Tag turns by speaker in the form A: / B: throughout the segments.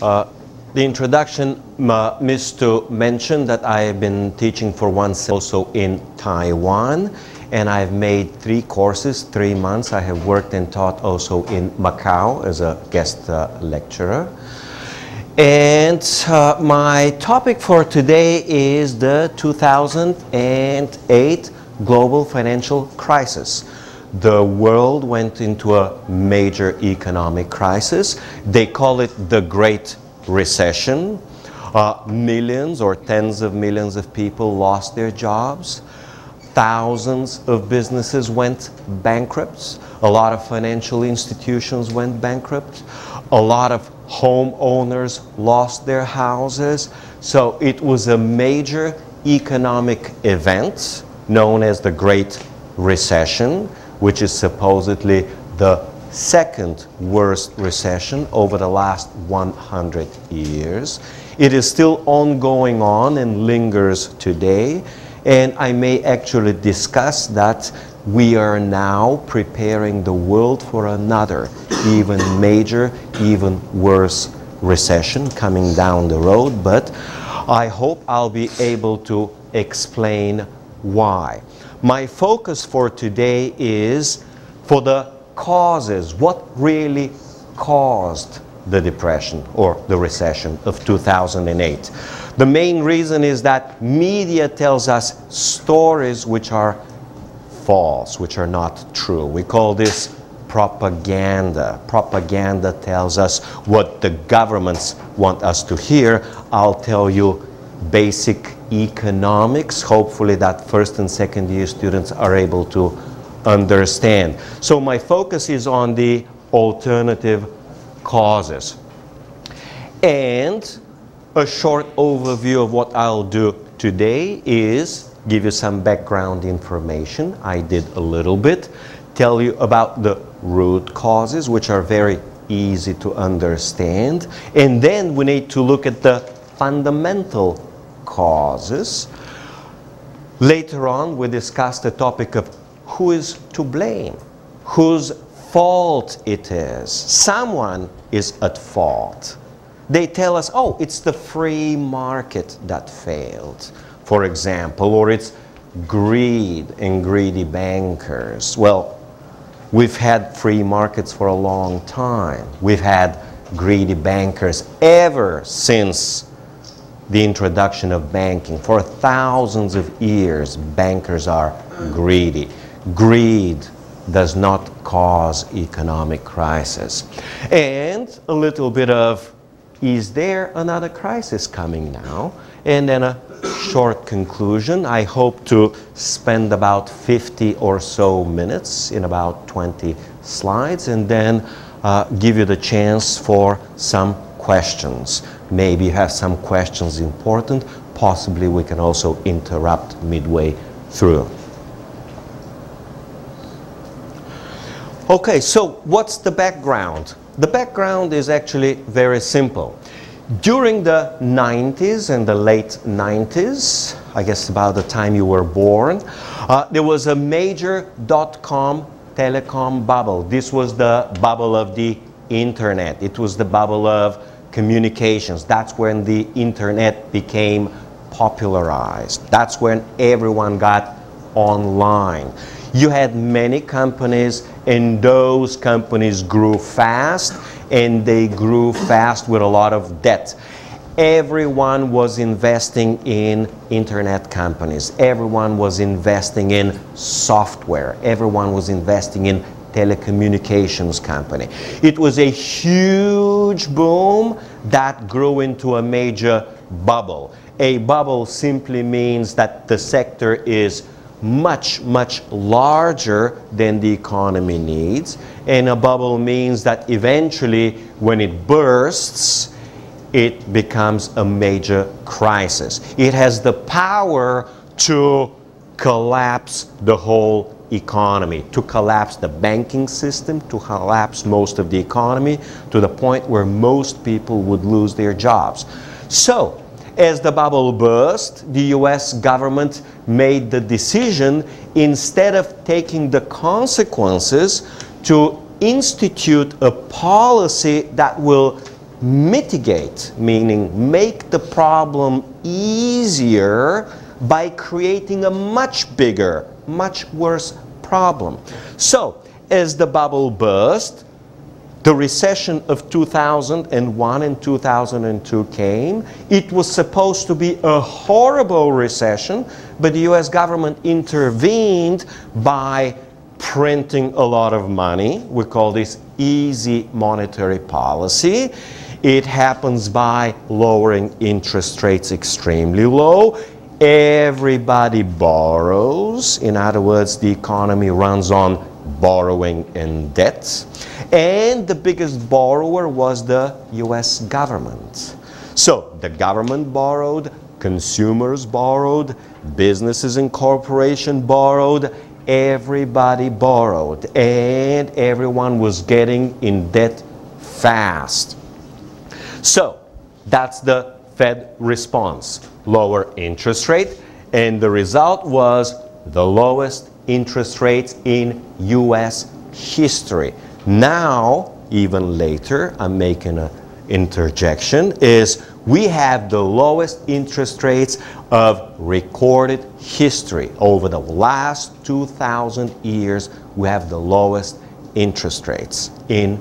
A: Uh, the introduction missed to mention that I have been teaching for once also in Taiwan and I've made three courses, three months. I have worked and taught also in Macau as a guest uh, lecturer. And uh, my topic for today is the 2008 global financial crisis. The world went into a major economic crisis. They call it the Great Recession. Uh, millions or tens of millions of people lost their jobs. Thousands of businesses went bankrupt. A lot of financial institutions went bankrupt. A lot of homeowners lost their houses. So it was a major economic event known as the Great Recession, which is supposedly the second worst recession over the last 100 years. It is still ongoing on and lingers today. And I may actually discuss that we are now preparing the world for another, even major, even worse recession coming down the road. But I hope I'll be able to explain why. My focus for today is for the causes, what really caused the depression or the recession of 2008. The main reason is that media tells us stories which are false, which are not true. We call this propaganda. Propaganda tells us what the governments want us to hear. I'll tell you basic economics. Hopefully that first and second year students are able to understand. So my focus is on the alternative causes. And a short overview of what I'll do today is give you some background information. I did a little bit. Tell you about the root causes, which are very easy to understand. And then we need to look at the fundamental causes. Later on, we discuss the topic of who is to blame, whose fault it is. Someone is at fault. They tell us, oh, it's the free market that failed, for example, or it's greed and greedy bankers. Well, we've had free markets for a long time. We've had greedy bankers ever since the introduction of banking. For thousands of years, bankers are greedy. Greed does not cause economic crisis. And a little bit of, is there another crisis coming now? And then a short conclusion. I hope to spend about 50 or so minutes in about 20 slides and then uh, give you the chance for some questions. Maybe you have some questions important. Possibly we can also interrupt midway through. Okay, so what's the background? The background is actually very simple. During the 90s and the late 90s, I guess about the time you were born, uh, there was a major dot-com telecom bubble. This was the bubble of the internet. It was the bubble of communications. That's when the internet became popularized. That's when everyone got online. You had many companies and those companies grew fast and they grew fast with a lot of debt. Everyone was investing in internet companies. Everyone was investing in software. Everyone was investing in telecommunications company. It was a huge boom that grew into a major bubble. A bubble simply means that the sector is much, much larger than the economy needs. And a bubble means that eventually, when it bursts, it becomes a major crisis. It has the power to collapse the whole economy, to collapse the banking system, to collapse most of the economy to the point where most people would lose their jobs. So, as the bubble burst, the US government made the decision instead of taking the consequences to institute a policy that will mitigate, meaning make the problem easier by creating a much bigger, much worse problem. So, as the bubble burst, the recession of 2001 and 2002 came. It was supposed to be a horrible recession, but the US government intervened by printing a lot of money. We call this easy monetary policy. It happens by lowering interest rates extremely low. Everybody borrows. In other words, the economy runs on borrowing and debt. And the biggest borrower was the US government. So the government borrowed, consumers borrowed, businesses and corporations borrowed, everybody borrowed, and everyone was getting in debt fast. So that's the Fed response. Lower interest rate, and the result was the lowest interest rates in US history. Now, even later, I'm making an interjection, is we have the lowest interest rates of recorded history. Over the last 2,000 years, we have the lowest interest rates in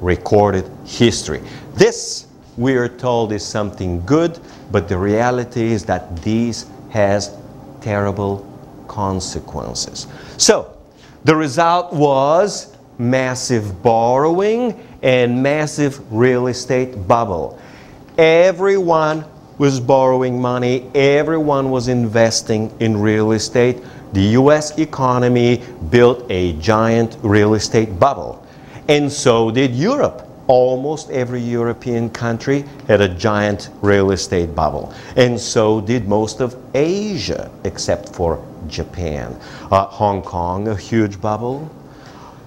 A: recorded history. This, we are told, is something good, but the reality is that this has terrible consequences. So, the result was massive borrowing and massive real estate bubble. Everyone was borrowing money, everyone was investing in real estate. The US economy built a giant real estate bubble. And so did Europe almost every European country had a giant real estate bubble. And so did most of Asia, except for Japan. Uh, Hong Kong, a huge bubble.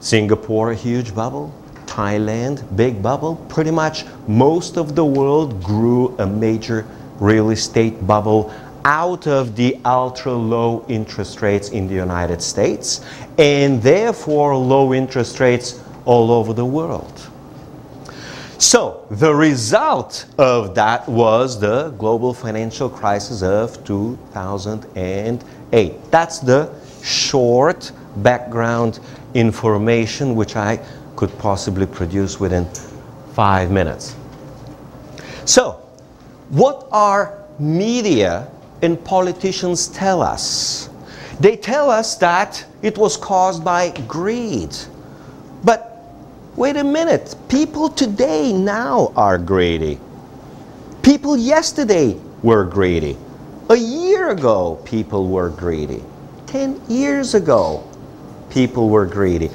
A: Singapore, a huge bubble. Thailand, big bubble. Pretty much most of the world grew a major real estate bubble out of the ultra low interest rates in the United States and therefore low interest rates all over the world. So the result of that was the global financial crisis of 2008. That's the short background information which I could possibly produce within five minutes. So, what are media and politicians tell us? They tell us that it was caused by greed. Wait a minute. People today now are greedy. People yesterday were greedy. A year ago, people were greedy. 10 years ago, people were greedy.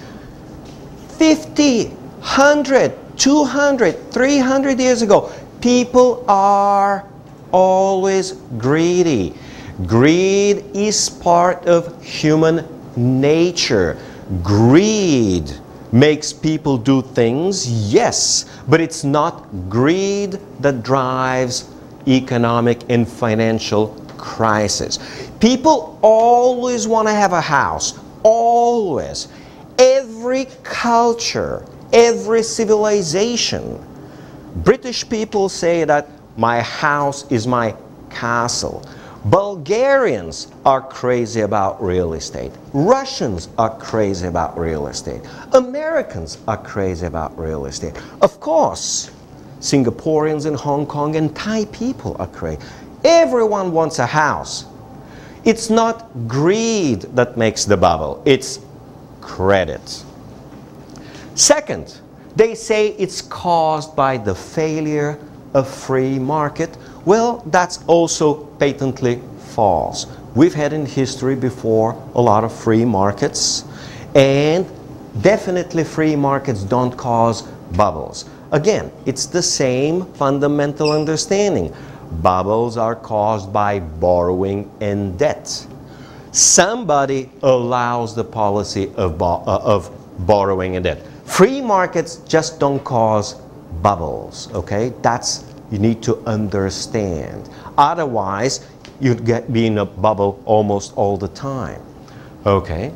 A: 50, 100, 200, 300 years ago, people are always greedy. Greed is part of human nature. Greed makes people do things, yes, but it's not greed that drives economic and financial crisis. People always want to have a house, always. Every culture, every civilization. British people say that my house is my castle. Bulgarians are crazy about real estate. Russians are crazy about real estate. Americans are crazy about real estate. Of course, Singaporeans and Hong Kong and Thai people are crazy. Everyone wants a house. It's not greed that makes the bubble, it's credit. Second, they say it's caused by the failure of free market well, that's also patently false. We've had in history before a lot of free markets, and definitely free markets don't cause bubbles. Again, it's the same fundamental understanding. Bubbles are caused by borrowing and debt. Somebody allows the policy of, bo uh, of borrowing and debt. Free markets just don't cause bubbles, okay? That's you need to understand. Otherwise, you'd get be in a bubble almost all the time. Okay?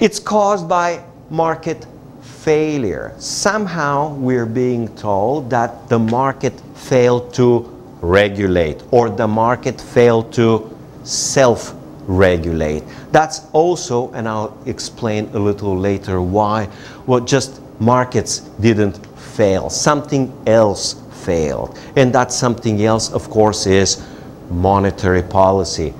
A: It's caused by market failure. Somehow we're being told that the market failed to regulate or the market failed to self regulate. That's also, and I'll explain a little later why, well, just markets didn't fail. Something else failed. And that something else, of course, is monetary policy,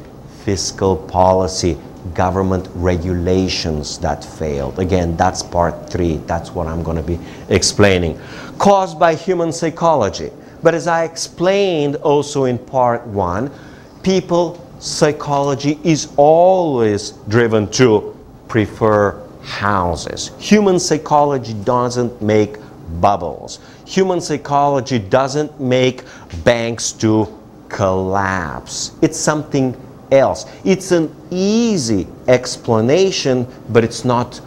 A: fiscal policy, government regulations that failed. Again, that's part three. That's what I'm going to be explaining. Caused by human psychology. But as I explained also in part one, people psychology is always driven to prefer houses. Human psychology doesn't make bubbles. Human psychology doesn't make banks to collapse. It's something else. It's an easy explanation, but it's not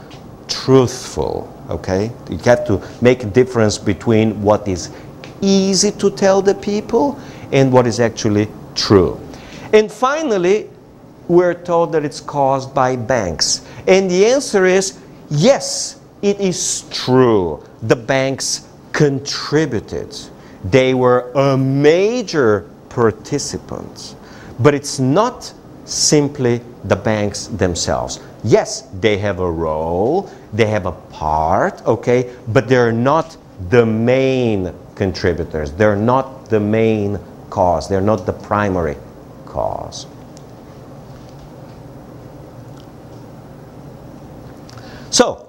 A: truthful. Okay? You have to make a difference between what is easy to tell the people and what is actually true. And finally, we're told that it's caused by banks. And the answer is yes, it is true. The banks contributed. They were a major participant. But it's not simply the banks themselves. Yes, they have a role, they have a part, okay, but they're not the main contributors. They're not the main cause. They're not the primary cause. So,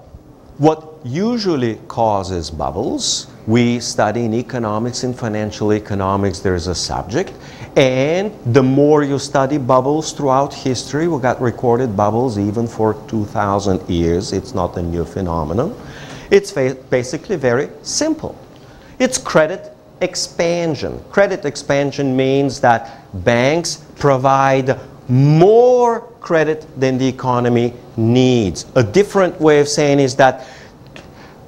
A: what usually causes bubbles, we study in economics, in financial economics, there's a subject, and the more you study bubbles throughout history, we got recorded bubbles even for 2,000 years. It's not a new phenomenon. It's basically very simple. It's credit expansion. Credit expansion means that banks provide more credit than the economy needs. A different way of saying is that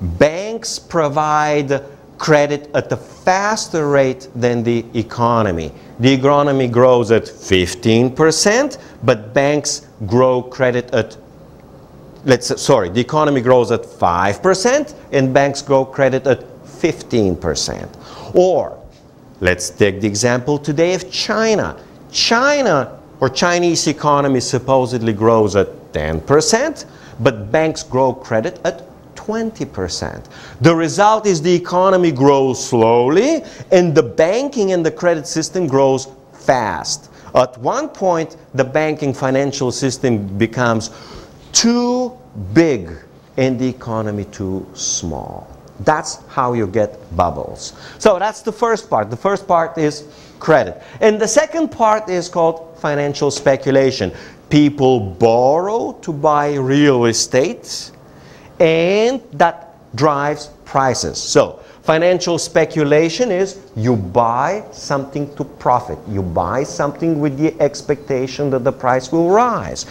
A: banks provide credit at a faster rate than the economy. The economy grows at 15%, but banks grow credit at let's sorry, the economy grows at 5% and banks grow credit at 15%. Or let's take the example today of China. China or Chinese economy supposedly grows at 10%, but banks grow credit at 20%. The result is the economy grows slowly and the banking and the credit system grows fast. At one point, the banking financial system becomes too big and the economy too small. That's how you get bubbles. So that's the first part. The first part is credit. And the second part is called financial speculation. People borrow to buy real estate and that drives prices. So financial speculation is you buy something to profit. You buy something with the expectation that the price will rise.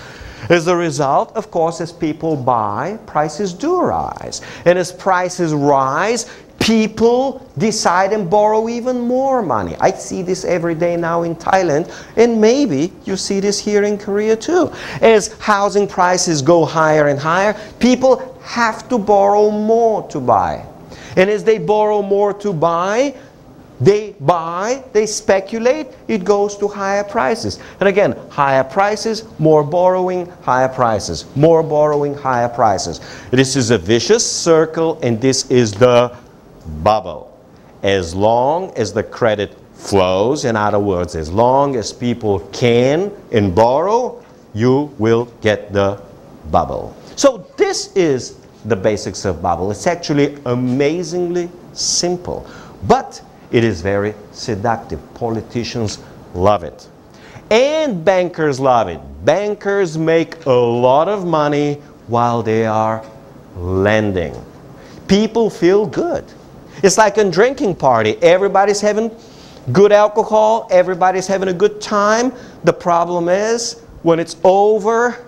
A: As a result, of course, as people buy, prices do rise. And as prices rise, people decide and borrow even more money. I see this every day now in Thailand, and maybe you see this here in Korea too. As housing prices go higher and higher, people have to borrow more to buy. And as they borrow more to buy, they buy, they speculate, it goes to higher prices. And again, higher prices, more borrowing, higher prices. More borrowing, higher prices. This is a vicious circle and this is the bubble. As long as the credit flows, in other words, as long as people can and borrow, you will get the bubble. So this is the basics of bubble. It's actually amazingly simple. But it is very seductive. Politicians love it. And bankers love it. Bankers make a lot of money while they are lending. People feel good. It's like a drinking party. Everybody's having good alcohol, everybody's having a good time. The problem is when it's over,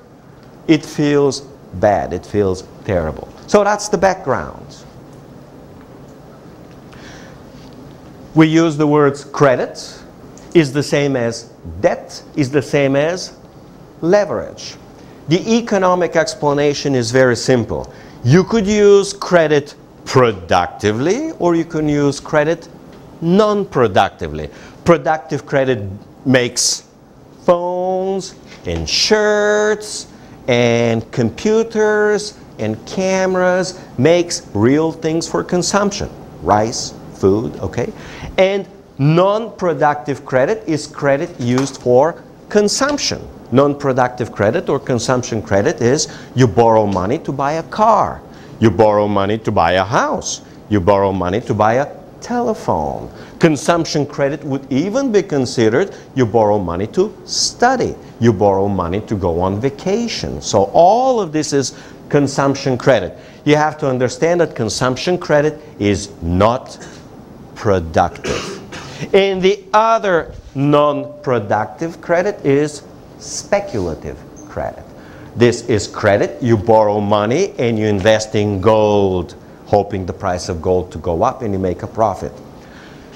A: it feels bad, it feels terrible. So that's the background. We use the words credit is the same as debt is the same as leverage. The economic explanation is very simple. You could use credit productively or you can use credit non-productively. Productive credit makes phones and shirts and computers and cameras, makes real things for consumption. Rice, food, okay? And non-productive credit is credit used for consumption. Non-productive credit or consumption credit is you borrow money to buy a car. You borrow money to buy a house. You borrow money to buy a telephone. Consumption credit would even be considered you borrow money to study. You borrow money to go on vacation. So all of this is consumption credit. You have to understand that consumption credit is not productive. And the other non-productive credit is speculative credit. This is credit. You borrow money and you invest in gold hoping the price of gold to go up and you make a profit.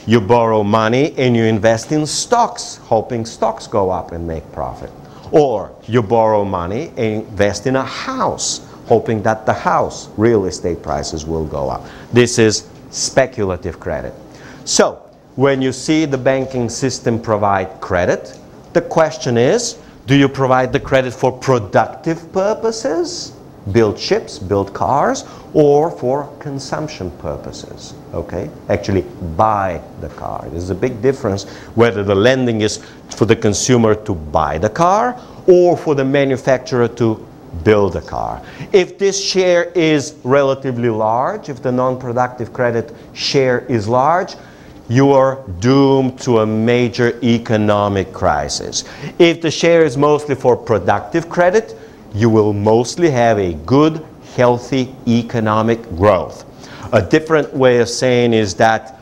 A: You borrow money and you invest in stocks, hoping stocks go up and make profit. Or you borrow money and invest in a house, hoping that the house, real estate prices will go up. This is speculative credit. So, when you see the banking system provide credit, the question is, do you provide the credit for productive purposes? build ships, build cars, or for consumption purposes. Okay? Actually, buy the car. There's a big difference whether the lending is for the consumer to buy the car or for the manufacturer to build a car. If this share is relatively large, if the non-productive credit share is large, you are doomed to a major economic crisis. If the share is mostly for productive credit, you will mostly have a good, healthy economic growth. A different way of saying is that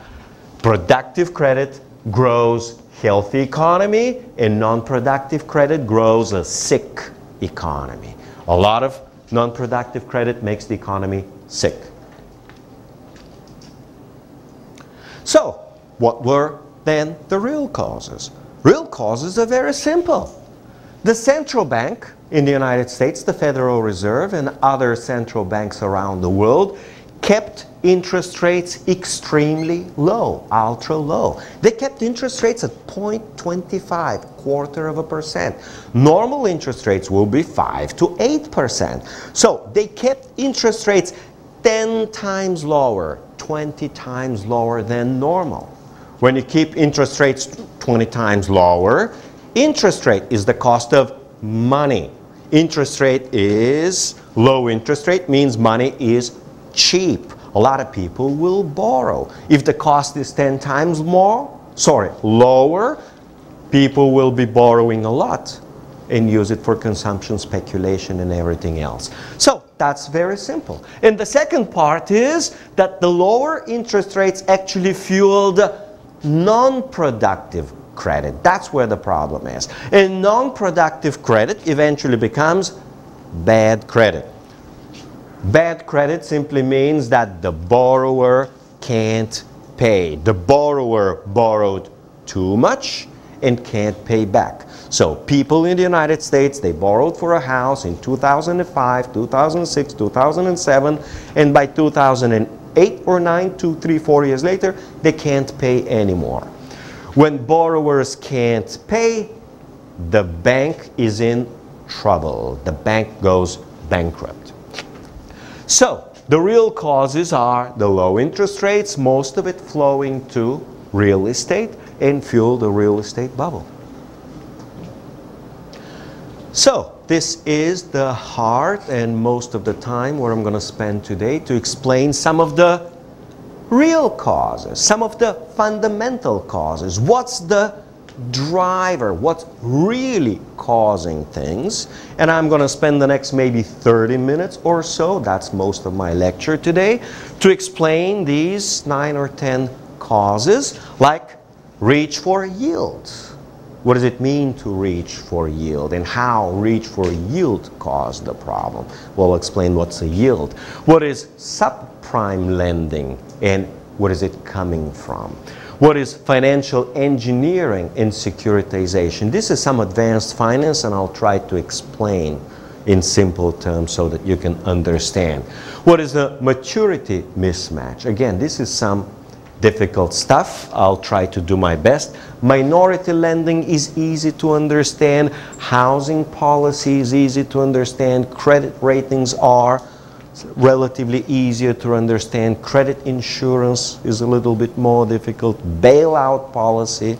A: productive credit grows healthy economy and non-productive credit grows a sick economy. A lot of non-productive credit makes the economy sick. So, what were then the real causes? Real causes are very simple. The central bank in the United States, the Federal Reserve and other central banks around the world kept interest rates extremely low, ultra low. They kept interest rates at 0.25, quarter of a percent. Normal interest rates will be 5 to 8%. So they kept interest rates 10 times lower, 20 times lower than normal. When you keep interest rates 20 times lower, interest rate is the cost of money interest rate is low interest rate means money is cheap. A lot of people will borrow. If the cost is 10 times more, sorry, lower, people will be borrowing a lot and use it for consumption, speculation, and everything else. So that's very simple. And the second part is that the lower interest rates actually fueled non-productive credit. That's where the problem is. And non-productive credit eventually becomes bad credit. Bad credit simply means that the borrower can't pay. The borrower borrowed too much and can't pay back. So people in the United States, they borrowed for a house in 2005, 2006, 2007, and by 2008 or 9, 2, 3, 4 years later, they can't pay anymore. When borrowers can't pay, the bank is in trouble. The bank goes bankrupt. So, the real causes are the low interest rates, most of it flowing to real estate and fuel the real estate bubble. So, this is the heart and most of the time where I'm going to spend today to explain some of the real causes, some of the fundamental causes. What's the driver? What's really causing things? And I'm going to spend the next maybe 30 minutes or so, that's most of my lecture today, to explain these 9 or 10 causes, like reach for yield. What does it mean to reach for yield and how reach for yield caused the problem? We'll explain what's a yield. What is subprime lending and where is it coming from? What is financial engineering and securitization? This is some advanced finance and I'll try to explain in simple terms so that you can understand. What is the maturity mismatch? Again, this is some difficult stuff. I'll try to do my best. Minority lending is easy to understand. Housing policy is easy to understand. Credit ratings are relatively easier to understand. Credit insurance is a little bit more difficult. Bailout policy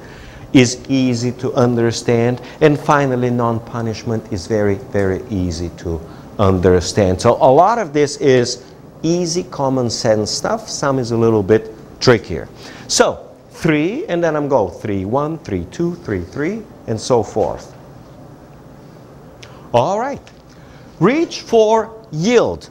A: is easy to understand. And finally, non-punishment is very, very easy to understand. So a lot of this is easy common sense stuff. Some is a little bit trickier. So, 3, and then I'm go 3, 1, 3, 2, 3, 3, and so forth. All right. Reach for yield.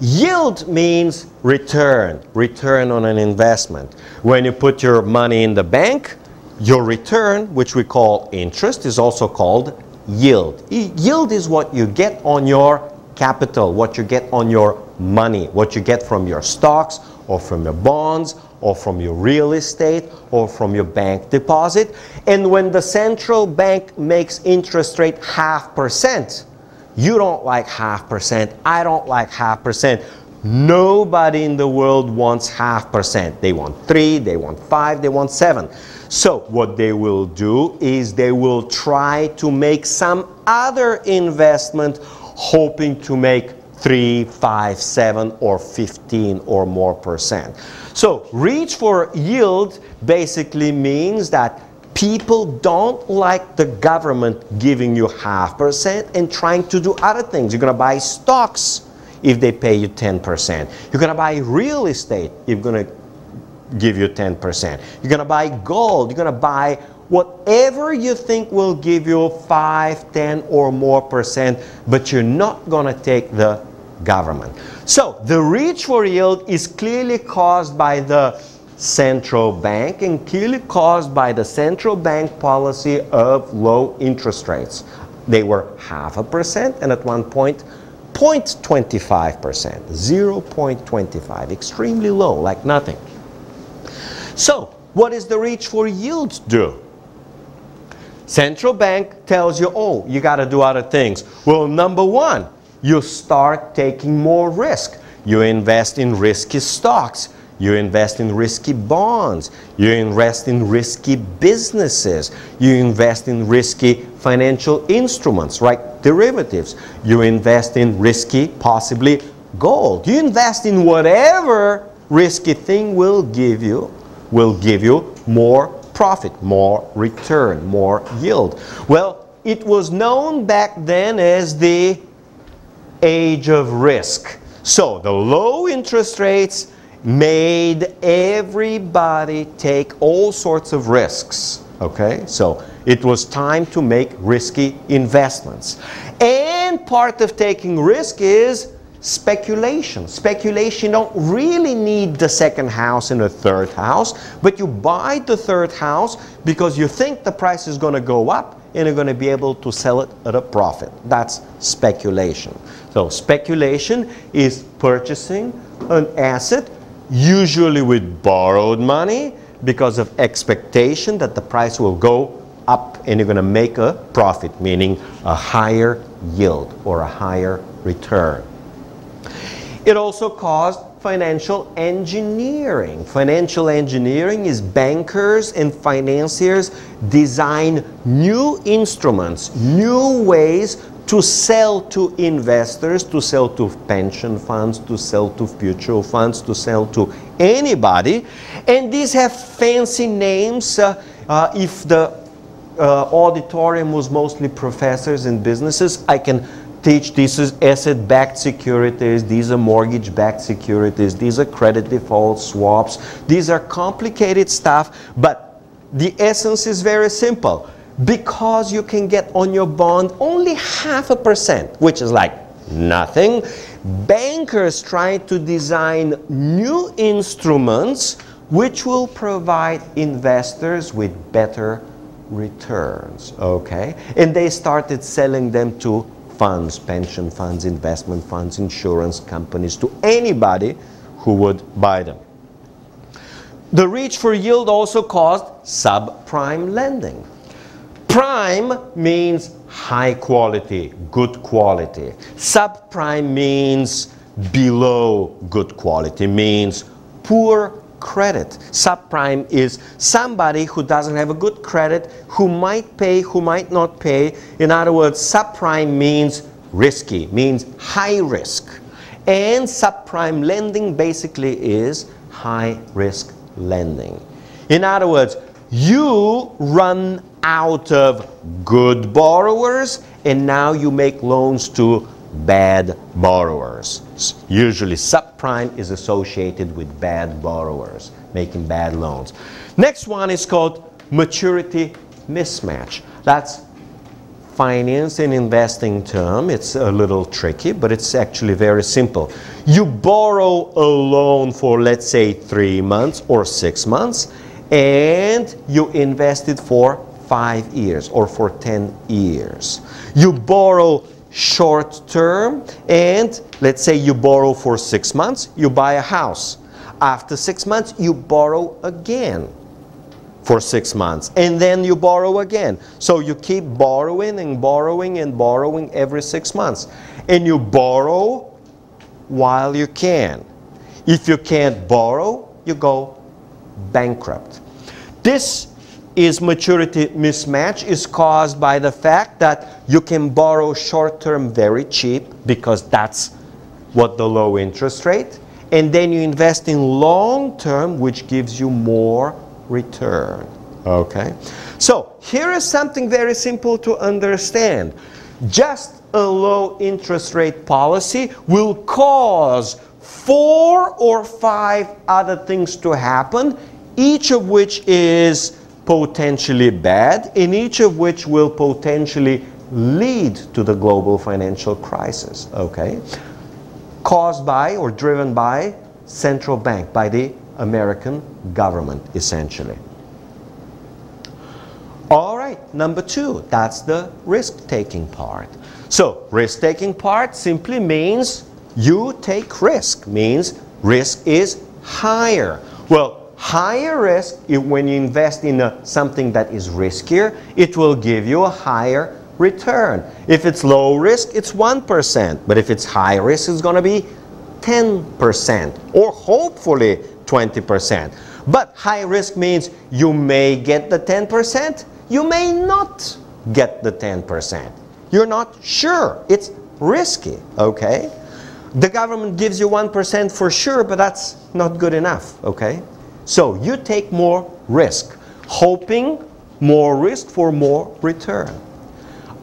A: Yield means return, return on an investment. When you put your money in the bank, your return, which we call interest, is also called yield. yield is what you get on your capital, what you get on your money, what you get from your stocks or from your bonds or from your real estate or from your bank deposit. And when the central bank makes interest rate half percent, you don't like half percent, I don't like half percent. Nobody in the world wants half percent. They want three, they want five, they want seven. So what they will do is they will try to make some other investment hoping to make 3, 5, 7, or 15 or more percent. So reach for yield basically means that people don't like the government giving you half percent and trying to do other things. You're going to buy stocks if they pay you 10%. You're going to buy real estate if you're going to give you 10%. You're going to buy gold. You're going to buy whatever you think will give you 5, 10 or more percent, but you're not going to take the government. So the reach for yield is clearly caused by the central bank and clearly caused by the central bank policy of low interest rates. They were half a percent and at one point 0.25%, 0.25, extremely low, like nothing. So, what does the reach for yield do? Central bank tells you, oh, you got to do other things. Well, number one, you start taking more risk. You invest in risky stocks. You invest in risky bonds. You invest in risky businesses. You invest in risky financial instruments, right? Derivatives. You invest in risky, possibly gold. You invest in whatever risky thing will give you will give you more profit, more return, more yield. Well, it was known back then as the age of risk. So the low interest rates made everybody take all sorts of risks. Okay, so it was time to make risky investments. And part of taking risk is speculation. Speculation you don't really need the second house and a third house, but you buy the third house because you think the price is going to go up and you're going to be able to sell it at a profit. That's speculation. So speculation is purchasing an asset, usually with borrowed money, because of expectation that the price will go up and you're going to make a profit, meaning a higher yield or a higher return. It also caused financial engineering. Financial engineering is bankers and financiers design new instruments, new ways to sell to investors, to sell to pension funds, to sell to mutual funds, to sell to anybody. And these have fancy names. Uh, uh, if the uh, auditorium was mostly professors and businesses, I can teach these are asset-backed securities, these are mortgage-backed securities, these are credit default swaps. These are complicated stuff, but the essence is very simple because you can get on your bond only half a percent, which is like nothing. Bankers try to design new instruments which will provide investors with better returns, okay? And they started selling them to funds, pension funds, investment funds, insurance companies, to anybody who would buy them. The reach for yield also caused subprime lending Prime means high quality, good quality. Subprime means below good quality, means poor credit. Subprime is somebody who doesn't have a good credit, who might pay, who might not pay. In other words, subprime means risky, means high risk. And subprime lending basically is high risk lending. In other words, you run out of good borrowers and now you make loans to bad borrowers. Usually subprime is associated with bad borrowers, making bad loans. Next one is called maturity mismatch. That's finance and investing term. It's a little tricky, but it's actually very simple. You borrow a loan for, let's say, three months or six months, and you invest it for five years or for 10 years. You borrow short term, and let's say you borrow for six months, you buy a house. After six months, you borrow again for six months and then you borrow again. So you keep borrowing and borrowing and borrowing every six months. And you borrow while you can. If you can't borrow, you go bankrupt. This is maturity mismatch is caused by the fact that you can borrow short term very cheap because that's what the low interest rate and then you invest in long term which gives you more return. Okay? So, here is something very simple to understand. Just a low interest rate policy will cause four or five other things to happen, each of which is potentially bad, in each of which will potentially lead to the global financial crisis. Okay? Caused by or driven by central bank, by the American government, essentially. All right, number two, that's the risk-taking part. So, risk-taking part simply means you take risk, means risk is higher. Well, higher risk, when you invest in a, something that is riskier, it will give you a higher return. If it's low risk, it's 1%. But if it's high risk, it's going to be 10% or hopefully 20%. But high risk means you may get the 10%, you may not get the 10%. You're not sure. It's risky, okay? The government gives you 1% for sure, but that's not good enough, okay? So you take more risk, hoping more risk for more return.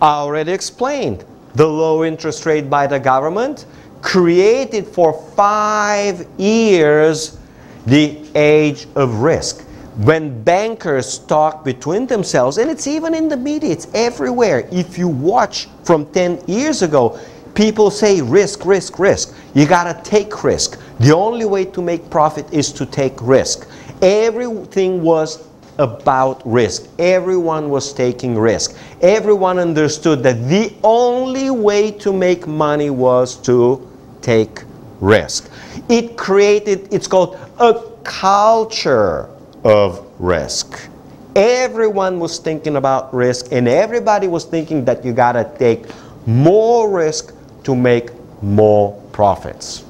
A: I already explained the low interest rate by the government created for five years the age of risk. When bankers talk between themselves, and it's even in the media, it's everywhere. If you watch from 10 years ago, people say risk, risk, risk. You gotta take risk. The only way to make profit is to take risk. Everything was about risk. Everyone was taking risk. Everyone understood that the only way to make money was to take risk. It created, it's called a culture of risk. Everyone was thinking about risk, and everybody was thinking that you gotta take more risk to make more profits.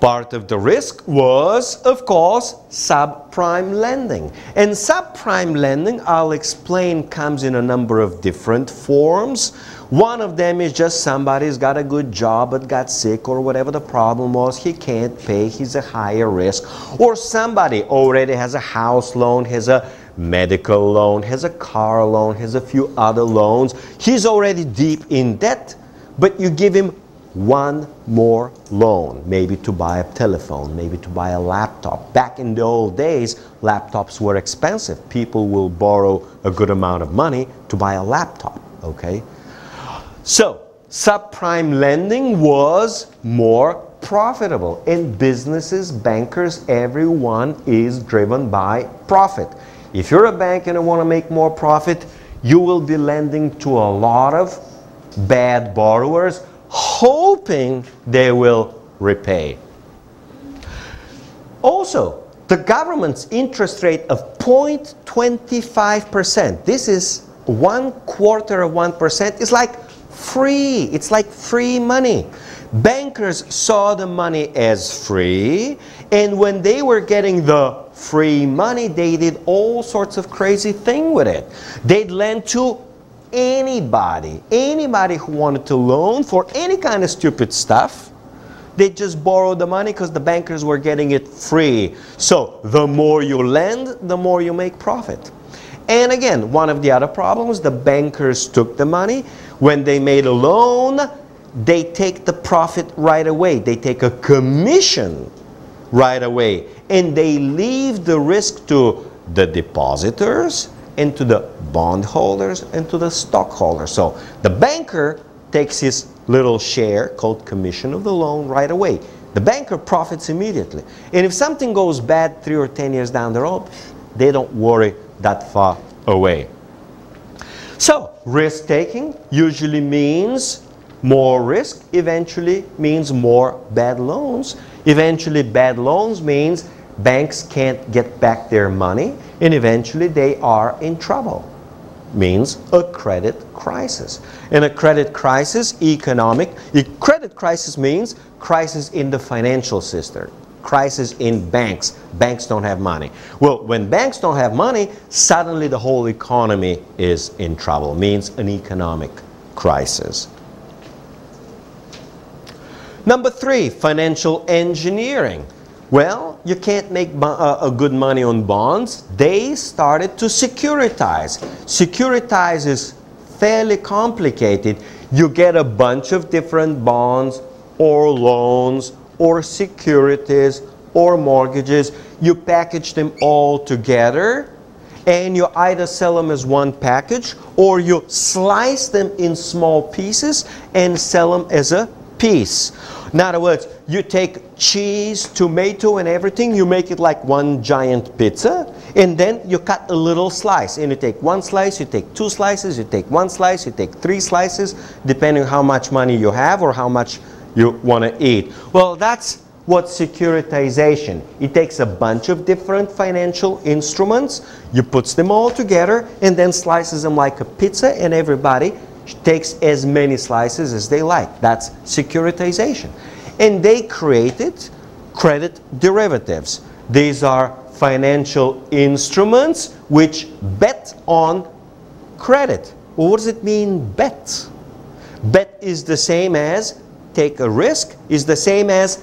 A: Part of the risk was, of course, subprime lending. And subprime lending, I'll explain, comes in a number of different forms. One of them is just somebody's got a good job but got sick or whatever the problem was. He can't pay, he's a higher risk. Or somebody already has a house loan, has a medical loan, has a car loan, has a few other loans. He's already deep in debt, but you give him one more loan, maybe to buy a telephone, maybe to buy a laptop. Back in the old days, laptops were expensive. People will borrow a good amount of money to buy a laptop, okay? So, subprime lending was more profitable. In businesses, bankers, everyone is driven by profit. If you're a bank and you want to make more profit, you will be lending to a lot of bad borrowers, hoping they will repay. Also, the government's interest rate of 0.25%, this is one quarter of 1% is like free. It's like free money. Bankers saw the money as free, and when they were getting the free money, they did all sorts of crazy thing with it. They'd lend to anybody, anybody who wanted to loan for any kind of stupid stuff. They just borrowed the money because the bankers were getting it free. So the more you lend, the more you make profit. And again, one of the other problems, the bankers took the money. When they made a loan, they take the profit right away. They take a commission right away. And they leave the risk to the depositors and to the bondholders and to the stockholders. So the banker takes his little share called commission of the loan right away. The banker profits immediately. And if something goes bad three or ten years down the road, they don't worry that far away. So risk taking usually means more risk, eventually means more bad loans. Eventually bad loans means banks can't get back their money and eventually they are in trouble. Means a credit crisis. In a credit crisis, economic, a credit crisis means crisis in the financial system, crisis in banks. Banks don't have money. Well, when banks don't have money, suddenly the whole economy is in trouble, means an economic crisis. Number three, financial engineering. Well, you can't make uh, a good money on bonds. They started to securitize. Securitize is fairly complicated. You get a bunch of different bonds or loans or securities or mortgages. You package them all together and you either sell them as one package or you slice them in small pieces and sell them as a piece. In other words, you take cheese, tomato, and everything, you make it like one giant pizza, and then you cut a little slice. And you take one slice, you take two slices, you take one slice, you take three slices, depending on how much money you have or how much you want to eat. Well, that's what securitization. It takes a bunch of different financial instruments, you puts them all together, and then slices them like a pizza, and everybody takes as many slices as they like. That's securitization. And they created credit derivatives. These are financial instruments which bet on credit. Well, what does it mean, bet? Bet is the same as take a risk, is the same as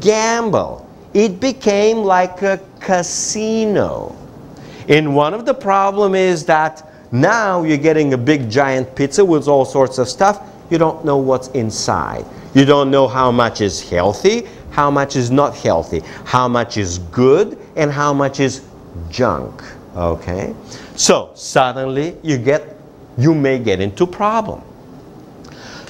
A: gamble. It became like a casino. And one of the problem is that now you're getting a big giant pizza with all sorts of stuff. You don't know what's inside. You don't know how much is healthy, how much is not healthy, how much is good, and how much is junk. Okay? So suddenly you get you may get into problem.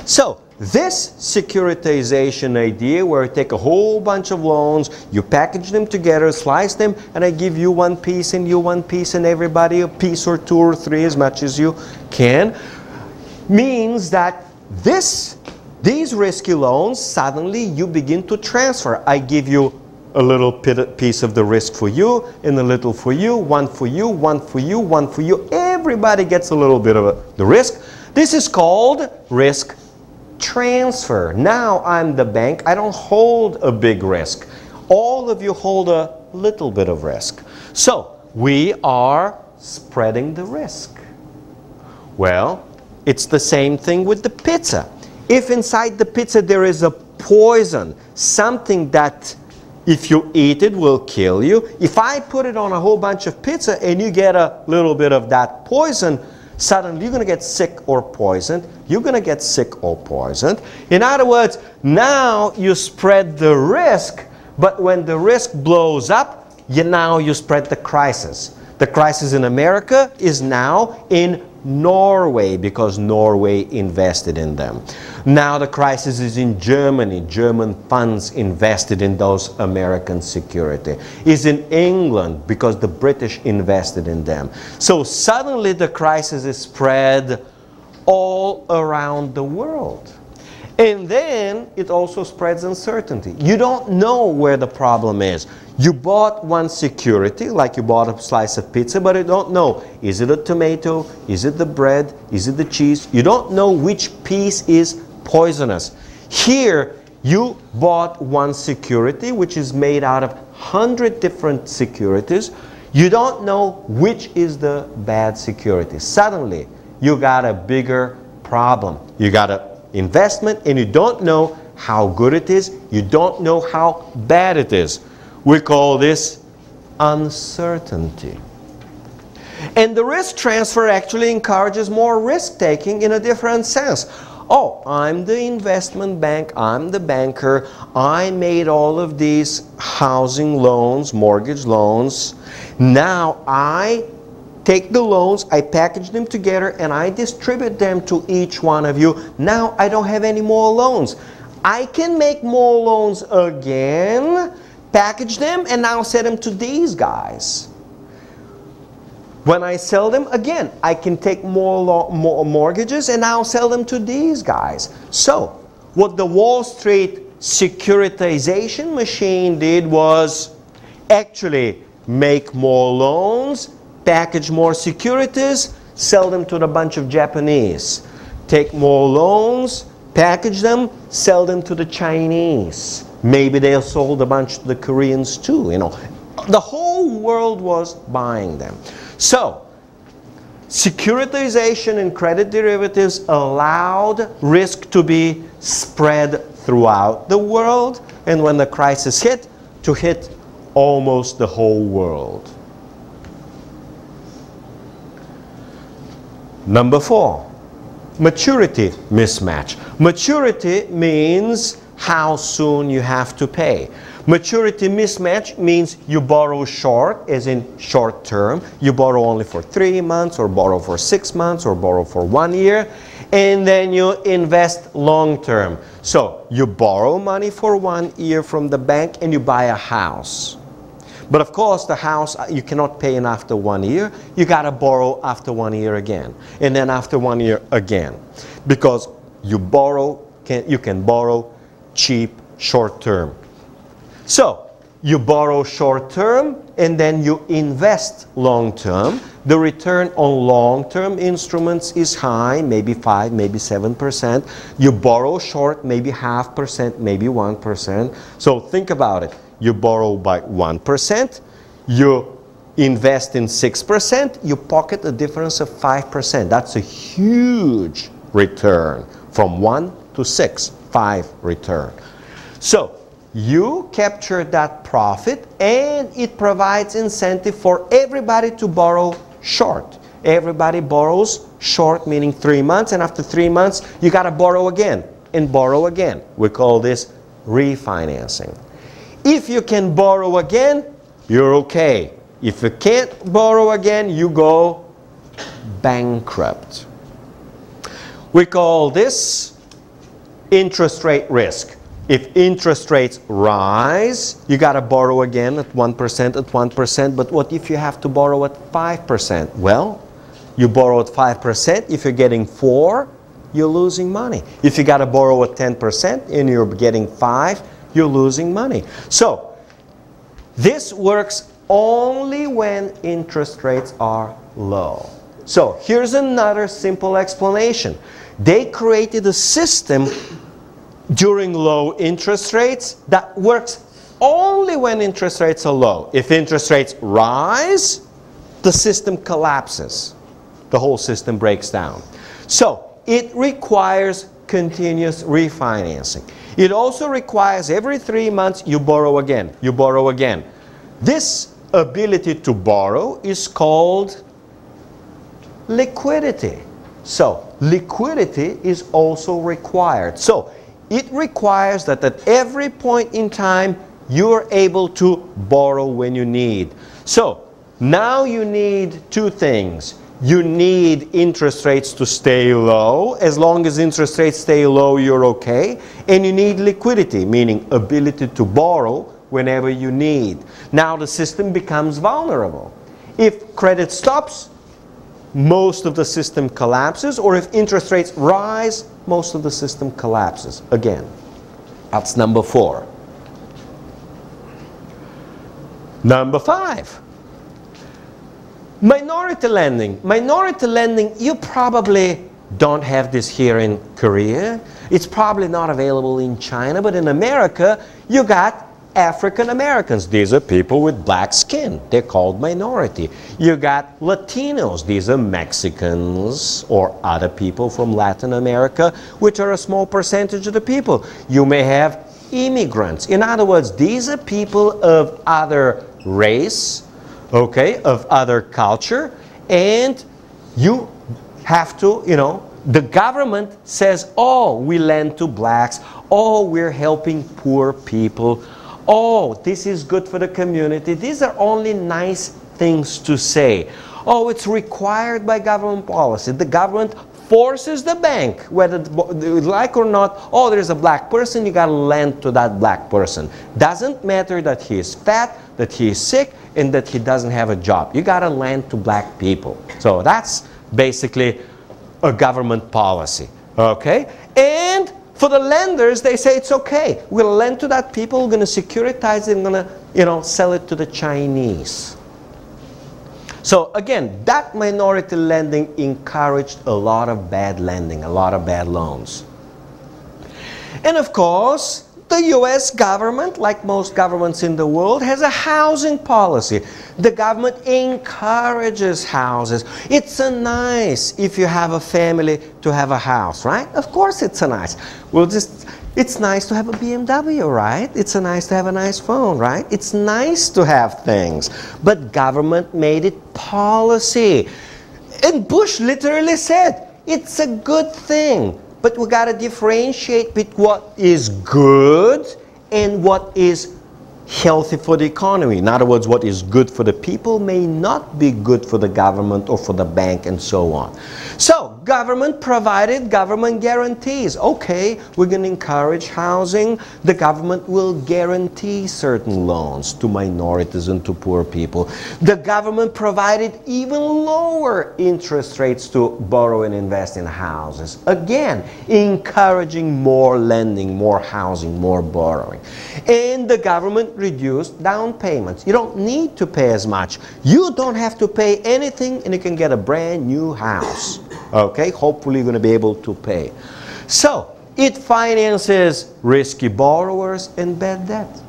A: So this securitization idea where I take a whole bunch of loans, you package them together, slice them, and I give you one piece and you one piece and everybody a piece or two or three as much as you can, means that this, these risky loans, suddenly you begin to transfer. I give you a little piece of the risk for you and a little for you, one for you, one for you, one for you. Everybody gets a little bit of the risk. This is called risk transfer. Now I'm the bank. I don't hold a big risk. All of you hold a little bit of risk. So we are spreading the risk. Well, it's the same thing with the pizza. If inside the pizza there is a poison, something that if you eat it will kill you, if I put it on a whole bunch of pizza and you get a little bit of that poison, suddenly you're going to get sick or poisoned. You're going to get sick or poisoned. In other words, now you spread the risk, but when the risk blows up, you now you spread the crisis. The crisis in America is now in Norway because Norway invested in them. Now the crisis is in Germany. German funds invested in those American security. Is in England because the British invested in them. So suddenly the crisis is spread all around the world. And then it also spreads uncertainty. You don't know where the problem is. You bought one security, like you bought a slice of pizza, but you don't know is it a tomato? Is it the bread? Is it the cheese? You don't know which piece is poisonous. Here, you bought one security, which is made out of 100 different securities. You don't know which is the bad security. Suddenly, you got a bigger problem. You got an investment and you don't know how good it is. You don't know how bad it is. We call this uncertainty. And the risk transfer actually encourages more risk taking in a different sense. Oh, I'm the investment bank, I'm the banker, I made all of these housing loans, mortgage loans. Now I take the loans, I package them together, and I distribute them to each one of you. Now I don't have any more loans. I can make more loans again package them, and now sell them to these guys. When I sell them, again, I can take more, more mortgages and now sell them to these guys. So, what the Wall Street securitization machine did was actually make more loans, package more securities, sell them to a bunch of Japanese. Take more loans, package them, sell them to the Chinese. Maybe they sold a bunch to the Koreans too, you know. The whole world was buying them. So, securitization and credit derivatives allowed risk to be spread throughout the world, and when the crisis hit, to hit almost the whole world. Number four, maturity mismatch. Maturity means how soon you have to pay. Maturity mismatch means you borrow short, as in short term. You borrow only for three months, or borrow for six months, or borrow for one year, and then you invest long term. So you borrow money for one year from the bank and you buy a house. But of course, the house uh, you cannot pay in after one year. You got to borrow after one year again, and then after one year again, because you borrow. Can, you can borrow cheap short term. So you borrow short term and then you invest long term. The return on long term instruments is high, maybe 5, maybe 7%. You borrow short, maybe half percent, maybe 1%. So think about it. You borrow by 1%, you invest in 6%, you pocket a difference of 5%. That's a huge return from 1 to 6. 5 return. So you capture that profit and it provides incentive for everybody to borrow short. Everybody borrows short, meaning three months, and after three months, you got to borrow again and borrow again. We call this refinancing. If you can borrow again, you're okay. If you can't borrow again, you go bankrupt. We call this interest rate risk. If interest rates rise, you got to borrow again at 1%, at 1%. But what if you have to borrow at 5%? Well, you borrow at 5%. If you're getting 4 you're losing money. If you got to borrow at 10% and you're getting 5 you're losing money. So, this works only when interest rates are low. So, here's another simple explanation. They created a system during low interest rates that works only when interest rates are low. If interest rates rise, the system collapses. The whole system breaks down. So it requires continuous refinancing. It also requires every three months you borrow again, you borrow again. This ability to borrow is called liquidity. So liquidity is also required. So it requires that at every point in time you're able to borrow when you need. So now you need two things. You need interest rates to stay low. As long as interest rates stay low, you're okay. And you need liquidity, meaning ability to borrow whenever you need. Now the system becomes vulnerable. If credit stops, most of the system collapses, or if interest rates rise, most of the system collapses again. That's number four. Number five, minority lending. Minority lending, you probably don't have this here in Korea. It's probably not available in China, but in America, you got African Americans. These are people with black skin. They're called minority. You got Latinos. These are Mexicans or other people from Latin America, which are a small percentage of the people. You may have immigrants. In other words, these are people of other race, okay, of other culture, and you have to, you know, the government says, oh, we lend to blacks, oh, we're helping poor people, oh, this is good for the community. These are only nice things to say. Oh, it's required by government policy. The government forces the bank, whether like or not, oh, there's a black person, you got to lend to that black person. Doesn't matter that he is fat, that he is sick, and that he doesn't have a job. You got to lend to black people. So that's basically a government policy. Okay? And for the lenders, they say it's okay. We'll lend to that people, we're going to securitize it, we're going to, you know, sell it to the Chinese. So again, that minority lending encouraged a lot of bad lending, a lot of bad loans. And of course, the US government, like most governments in the world, has a housing policy. The government encourages houses. It's a nice if you have a family to have a house, right? Of course it's a nice. We'll just it's nice to have a BMW, right? It's a nice to have a nice phone, right? It's nice to have things. But government made it policy. And Bush literally said, it's a good thing. But we got to differentiate between what is good and what is healthy for the economy. In other words, what is good for the people may not be good for the government or for the bank and so on. So, government provided government guarantees. Okay, we're going to encourage housing. The government will guarantee certain loans to minorities and to poor people. The government provided even lower interest rates to borrow and invest in houses. Again, encouraging more lending, more housing, more borrowing. And the government reduced down payments. You don't need to pay as much. You don't have to pay anything and you can get a brand new house. Okay, hopefully you're going to be able to pay. So, it finances risky borrowers and bad debt.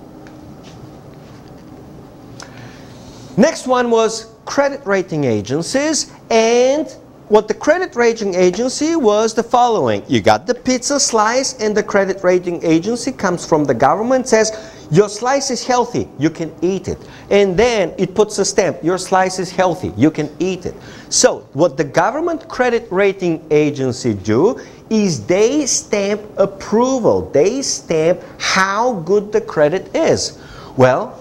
A: Next one was credit rating agencies and what the credit rating agency was the following. You got the pizza slice and the credit rating agency comes from the government says your slice is healthy, you can eat it. And then it puts a stamp, your slice is healthy, you can eat it. So what the government credit rating agency do is they stamp approval. They stamp how good the credit is. Well,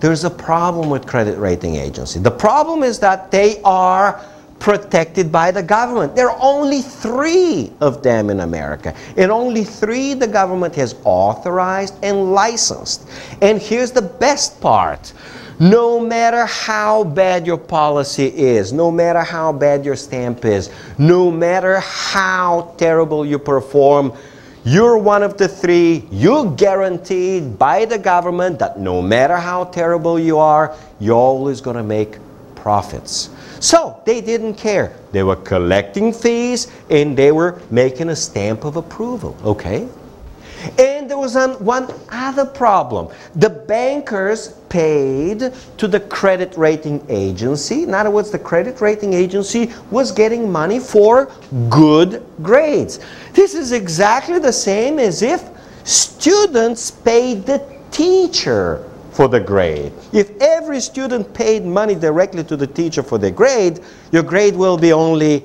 A: there's a problem with credit rating agency. The problem is that they are protected by the government. There are only three of them in America, and only three the government has authorized and licensed. And here's the best part. No matter how bad your policy is, no matter how bad your stamp is, no matter how terrible you perform, you're one of the three. You're guaranteed by the government that no matter how terrible you are, you're always going to make profits. So they didn't care. They were collecting fees and they were making a stamp of approval, okay? And there was one other problem. The bankers paid to the credit rating agency. In other words, the credit rating agency was getting money for good grades. This is exactly the same as if students paid the teacher for the grade. If every student paid money directly to the teacher for their grade, your grade will be only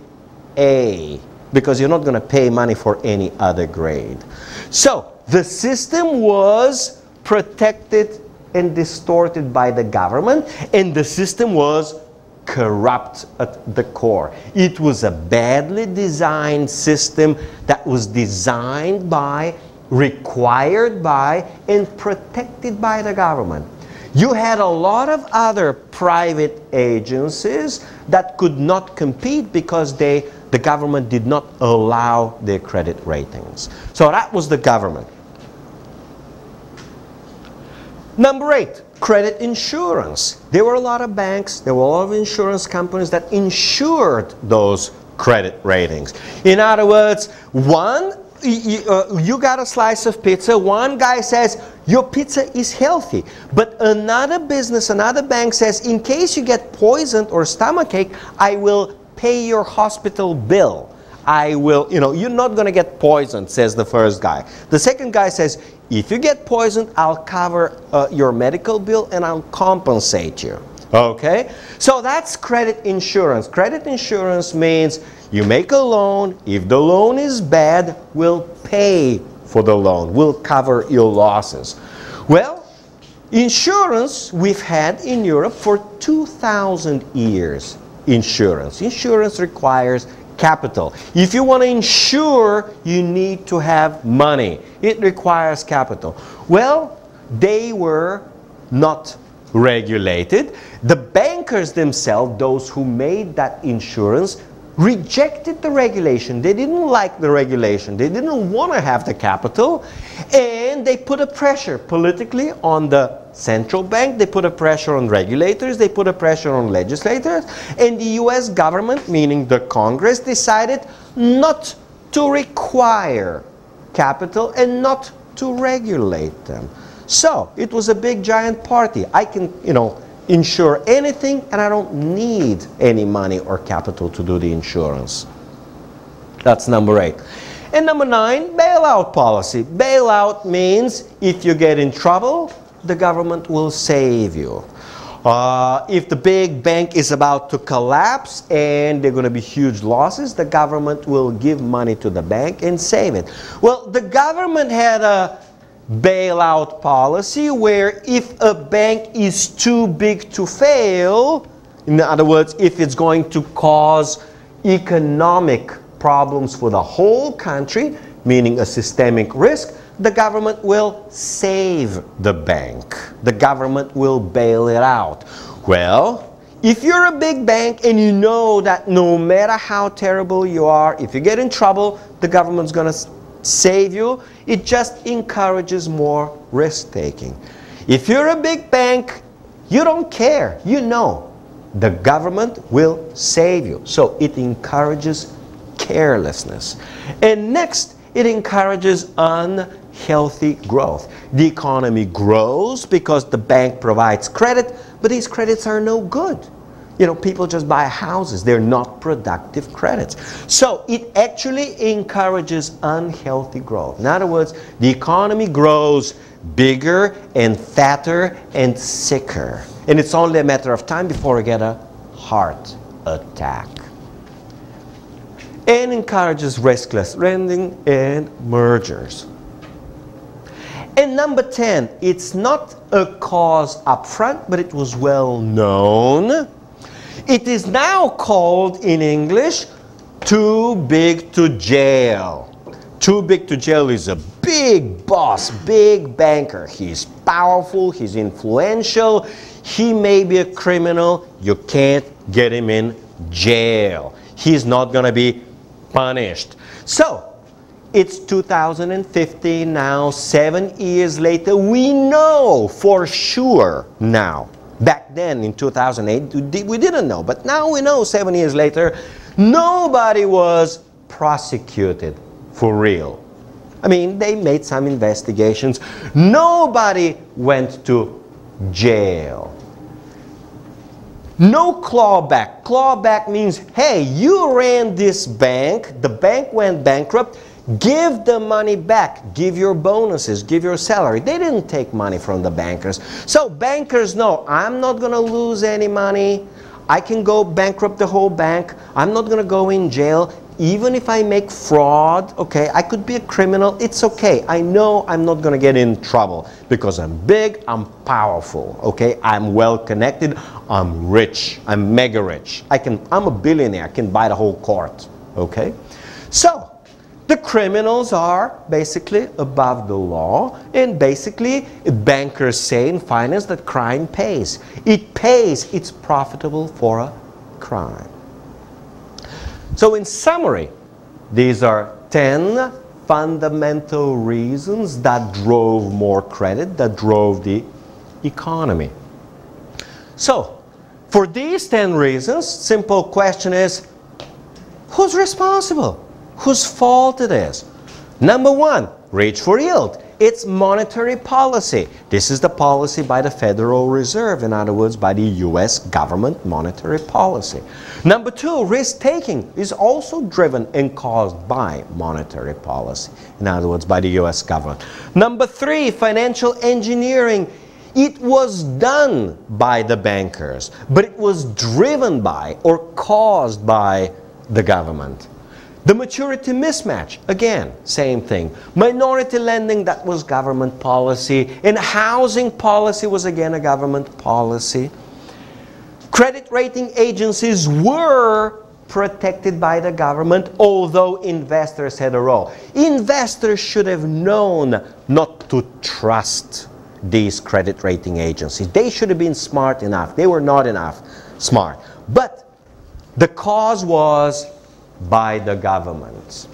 A: A because you're not going to pay money for any other grade. So the system was protected and distorted by the government, and the system was corrupt at the core. It was a badly designed system that was designed by required by and protected by the government. You had a lot of other private agencies that could not compete because they, the government did not allow their credit ratings. So that was the government. Number eight, credit insurance. There were a lot of banks, there were a lot of insurance companies that insured those credit ratings. In other words, one, you, uh, you got a slice of pizza, one guy says, your pizza is healthy. But another business, another bank says, in case you get poisoned or stomachache, I will pay your hospital bill. I will, you know, you're not going to get poisoned, says the first guy. The second guy says, if you get poisoned, I'll cover uh, your medical bill and I'll compensate you. Okay? So that's credit insurance. Credit insurance means you make a loan. If the loan is bad, we'll pay for the loan. We'll cover your losses. Well, insurance we've had in Europe for 2,000 years. Insurance. Insurance requires capital. If you want to insure, you need to have money. It requires capital. Well, they were not regulated. The bankers themselves, those who made that insurance, rejected the regulation. They didn't like the regulation. They didn't want to have the capital. And they put a pressure politically on the central bank. They put a pressure on regulators. They put a pressure on legislators. And the US government, meaning the Congress, decided not to require capital and not to regulate them. So it was a big giant party. I can, you know, insure anything and I don't need any money or capital to do the insurance. That's number eight. And number nine, bailout policy. Bailout means if you get in trouble, the government will save you. Uh, if the big bank is about to collapse and there are going to be huge losses, the government will give money to the bank and save it. Well, the government had a bailout policy where if a bank is too big to fail, in other words, if it's going to cause economic problems for the whole country, meaning a systemic risk, the government will save the bank. The government will bail it out. Well, if you're a big bank and you know that no matter how terrible you are, if you get in trouble, the government's going to save you. It just encourages more risk taking. If you're a big bank, you don't care. You know the government will save you. So it encourages carelessness. And next, it encourages unhealthy growth. The economy grows because the bank provides credit, but these credits are no good. You know, people just buy houses. They're not productive credits. So it actually encourages unhealthy growth. In other words, the economy grows bigger and fatter and sicker. And it's only a matter of time before we get a heart attack. And encourages riskless lending and mergers. And number 10, it's not a cause upfront, but it was well known it is now called in English too big to jail. Too big to jail is a big boss, big banker. He's powerful, he's influential, he may be a criminal, you can't get him in jail. He's not going to be punished. So, it's 2015 now, seven years later, we know for sure now Back then in 2008, we didn't know. But now we know seven years later, nobody was prosecuted for real. I mean, they made some investigations. Nobody went to jail. No clawback. Clawback means, hey, you ran this bank, the bank went bankrupt, Give the money back. Give your bonuses. Give your salary. They didn't take money from the bankers. So bankers know I'm not going to lose any money. I can go bankrupt the whole bank. I'm not going to go in jail. Even if I make fraud, okay, I could be a criminal. It's okay. I know I'm not going to get in trouble because I'm big, I'm powerful, okay? I'm well connected, I'm rich, I'm mega rich. I can, I'm a billionaire. I can buy the whole court, okay? So, the criminals are basically above the law, and basically, bankers say in finance that crime pays. It pays, it's profitable for a crime. So, in summary, these are 10 fundamental reasons that drove more credit, that drove the economy. So, for these 10 reasons, simple question is, who's responsible? Whose fault it is? Number one, reach for yield. It's monetary policy. This is the policy by the Federal Reserve, in other words, by the US government monetary policy. Number two, risk taking is also driven and caused by monetary policy, in other words, by the US government. Number three, financial engineering. It was done by the bankers, but it was driven by or caused by the government. The maturity mismatch, again, same thing. Minority lending, that was government policy. And housing policy was again a government policy. Credit rating agencies were protected by the government, although investors had a role. Investors should have known not to trust these credit rating agencies. They should have been smart enough. They were not enough smart. But the cause was by the government.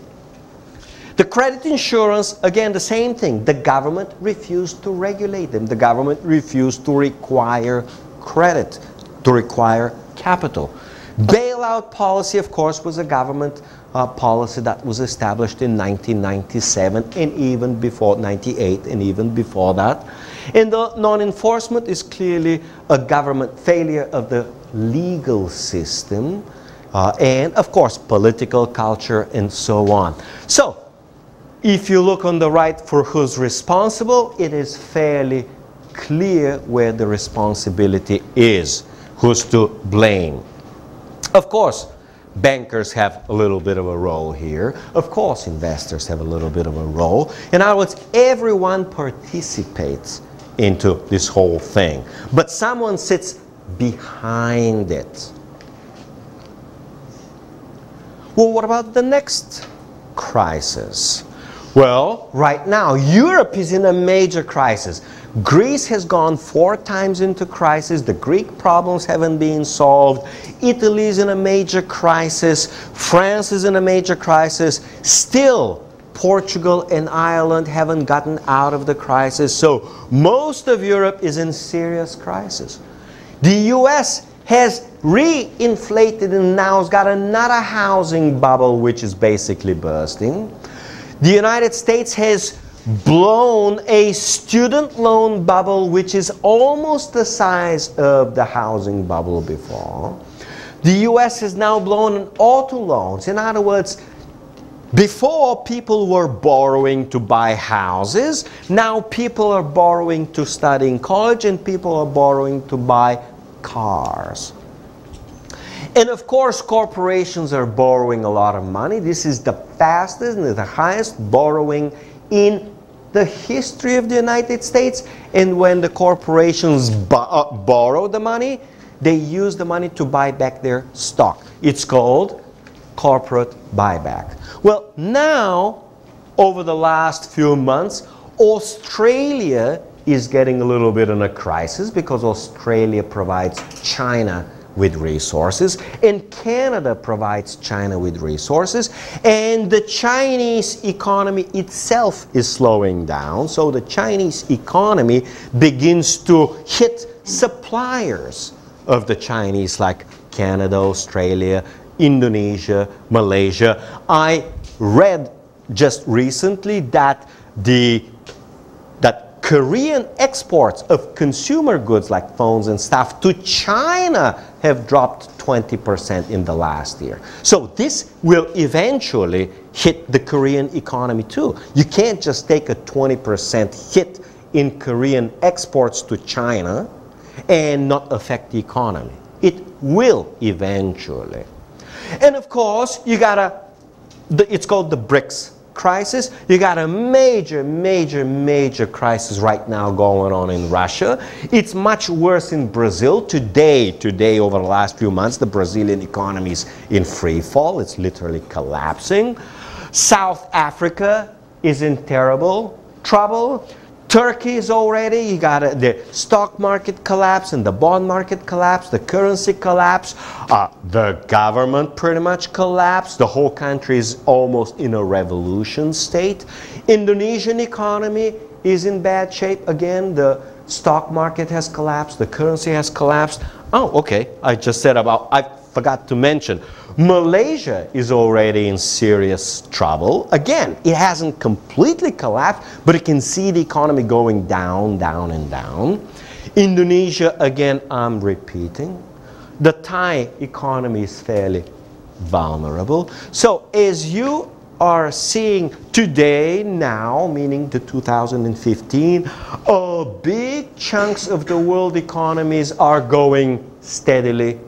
A: The credit insurance, again, the same thing. The government refused to regulate them. The government refused to require credit, to require capital. Bailout policy, of course, was a government uh, policy that was established in 1997 and even before 98 and even before that. And the non-enforcement is clearly a government failure of the legal system uh, and of course political culture and so on. So if you look on the right for who's responsible, it is fairly clear where the responsibility is, who's to blame. Of course, bankers have a little bit of a role here. Of course, investors have a little bit of a role. In other words, everyone participates into this whole thing. But someone sits behind it. Well, what about the next crisis? Well, right now, Europe is in a major crisis. Greece has gone four times into crisis. The Greek problems haven't been solved. Italy is in a major crisis. France is in a major crisis. Still, Portugal and Ireland haven't gotten out of the crisis. So most of Europe is in serious crisis. The US has re-inflated and now has got another housing bubble which is basically bursting. The United States has blown a student loan bubble which is almost the size of the housing bubble before. The US has now blown an auto loans. In other words, before people were borrowing to buy houses, now people are borrowing to study in college and people are borrowing to buy cars. And of course, corporations are borrowing a lot of money. This is the fastest and the highest borrowing in the history of the United States. And when the corporations uh, borrow the money, they use the money to buy back their stock. It's called corporate buyback. Well, now, over the last few months, Australia is getting a little bit in a crisis because Australia provides China with resources and Canada provides China with resources and the Chinese economy itself is slowing down so the Chinese economy begins to hit suppliers of the Chinese like Canada, Australia, Indonesia, Malaysia. I read just recently that the that Korean exports of consumer goods like phones and stuff to China have dropped 20% in the last year. So this will eventually hit the Korean economy too. You can't just take a 20% hit in Korean exports to China and not affect the economy. It will eventually. And of course, you gotta, it's called the BRICS crisis. You got a major, major, major crisis right now going on in Russia. It's much worse in Brazil. Today, today, over the last few months, the Brazilian economy is in free fall. It's literally collapsing. South Africa is in terrible trouble. Turkey is already, you got the stock market collapse and the bond market collapse, the currency collapse, uh, the government pretty much collapsed, the whole country is almost in a revolution state. Indonesian economy is in bad shape. Again, the stock market has collapsed, the currency has collapsed. Oh, okay, I just said about, I forgot to mention, Malaysia is already in serious trouble. Again, it hasn't completely collapsed, but it can see the economy going down, down, and down. Indonesia, again, I'm repeating. The Thai economy is fairly vulnerable. So as you are seeing today, now, meaning the 2015, uh, big chunks of the world economies are going steadily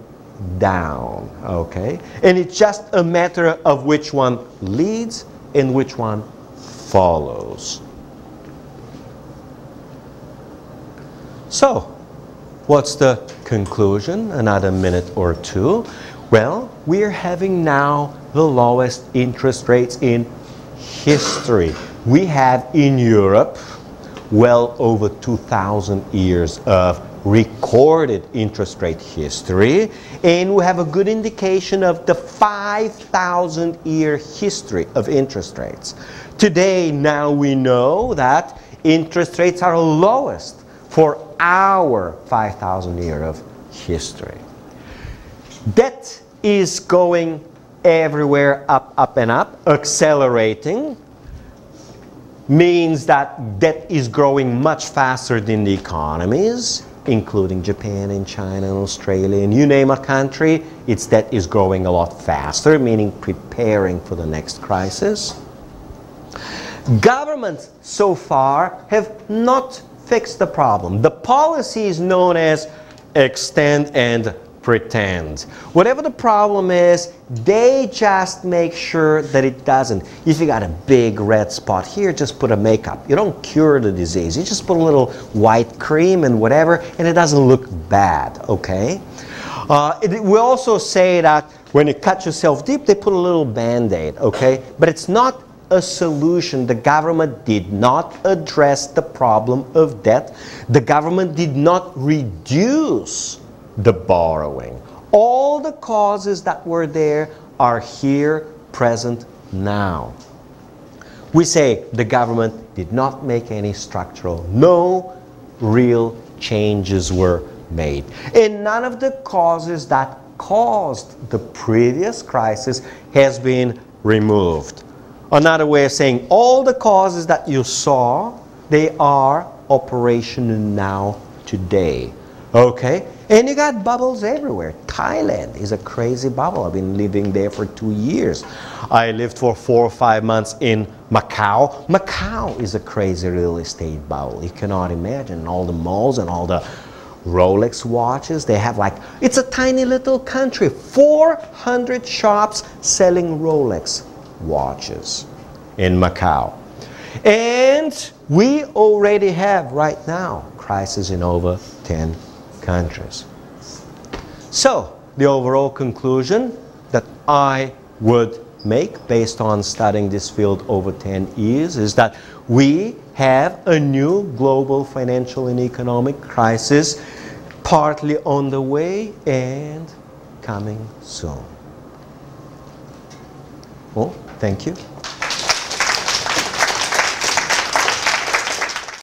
A: down, okay? And it's just a matter of which one leads and which one follows. So, what's the conclusion? Another minute or two. Well, we're having now the lowest interest rates in history. We have in Europe well over 2,000 years of recorded interest rate history, and we have a good indication of the 5,000 year history of interest rates. Today, now we know that interest rates are lowest for our 5,000 year of history. Debt is going everywhere up, up, and up, accelerating means that debt is growing much faster than the economies, including Japan and China and Australia. And you name a country, its debt is growing a lot faster, meaning preparing for the next crisis. Governments so far have not fixed the problem. The policy is known as extend and pretend. Whatever the problem is, they just make sure that it doesn't. If you got a big red spot here, just put a makeup. You don't cure the disease. You just put a little white cream and whatever, and it doesn't look bad, okay? Uh, it, we also say that when you cut yourself deep, they put a little band-aid, okay? But it's not a solution. The government did not address the problem of debt. The government did not reduce the borrowing. All the causes that were there are here, present, now. We say the government did not make any structural, no real changes were made. And none of the causes that caused the previous crisis has been removed. Another way of saying all the causes that you saw, they are operational now today. Okay? And you got bubbles everywhere. Thailand is a crazy bubble. I've been living there for two years. I lived for four or five months in Macau. Macau is a crazy real estate bubble. You cannot imagine all the malls and all the Rolex watches. They have like, it's a tiny little country. 400 shops selling Rolex watches in Macau. And we already have right now crisis in over 10 countries. So, the overall conclusion that I would make based on studying this field over 10 years is that we have a new global financial and economic crisis partly on the way and coming soon. Well, thank you.